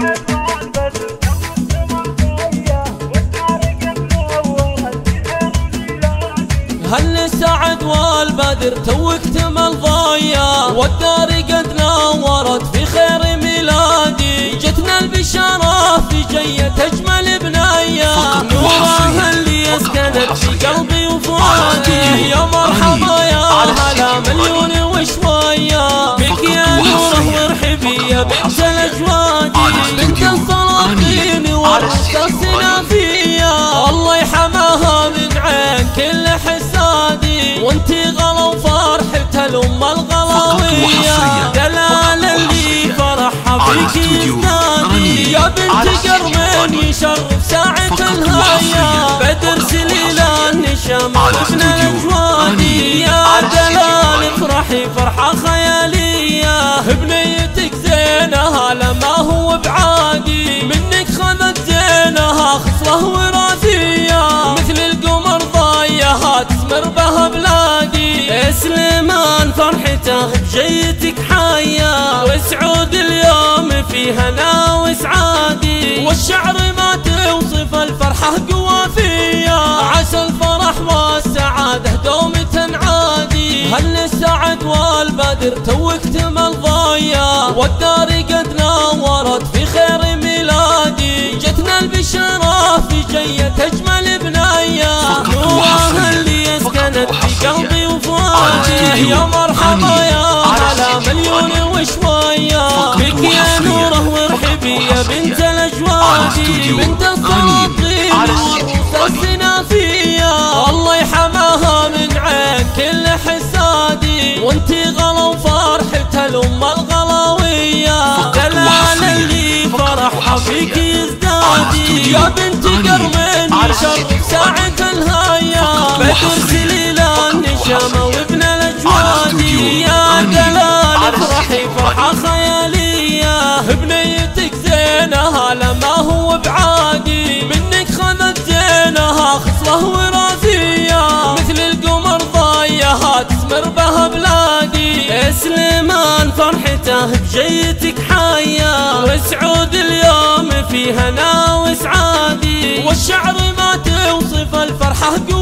هل سعد والبدر توك تمل ضايا؟ والدار قد نورت في خير ميلادي. جتنا البشارة في جية أجمل بنايا. نورها اللي يسكنت في قلبي وفؤادي. يا مرحبا. وابن الأجوادي يا دلال افرحي فرحة خيالية بنيتك زينها لما هو بعادي منك خذت زينها خصله وراثية مثل القمر ضايها تسمر بها بلادي سليمان فرحته بجيتك حية وسعود اليوم في هنا وسعادي والشعر السعد والبدر توك تمل ضايا والدار قد نورت في خير ميلادي. جتنا البشارة في جية أجمل بنايا. نورها اللي يسكنت في قلبي وفؤادي. يا مرحبا يا هلا مليون وشوية. بك يا نوره وارحبي يا بنت الأجوادي بنت السلاطين وروس الأم الغلاوية. دلال اللي فرحها فيك يزدادي. يا بنت قرمين يشرف ساعة الهاية. بدر سليل النشامة وابن الأجوادي يا دلال افرحي فرحة خيالية. بنيتك زينها لما هو بعادي. منك خذت زينها خصله وراثية مثل القمر ضايها تسمر بها بلادي سليمان فرحته بجيتك حية وسعود اليوم في هنا وسعادي والشعر ما توصف الفرحة قوافي